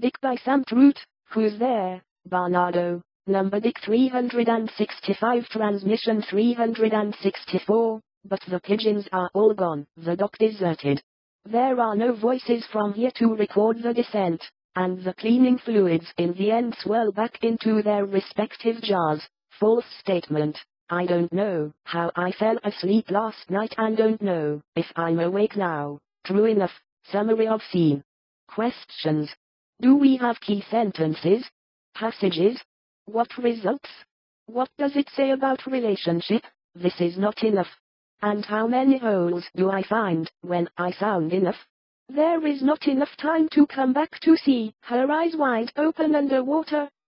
Dick by Sam Truitt, who's there, Barnardo, number Dick 365 transmission 364, but the pigeons are all gone, the dock deserted. There are no voices from here to record the descent, and the cleaning fluids in the end swirl back into their respective jars. False statement. I don't know how I fell asleep last night and don't know if I'm awake now. True enough. Summary of scene. Questions. Do we have key sentences? Passages? What results? What does it say about relationship? This is not enough. And how many holes do I find when I sound enough? There is not enough time to come back to see her eyes wide open underwater, dot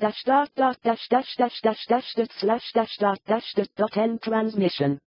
dash dot dot dash dash dash dash dash dot slash dash dot dash dot dot end transmission.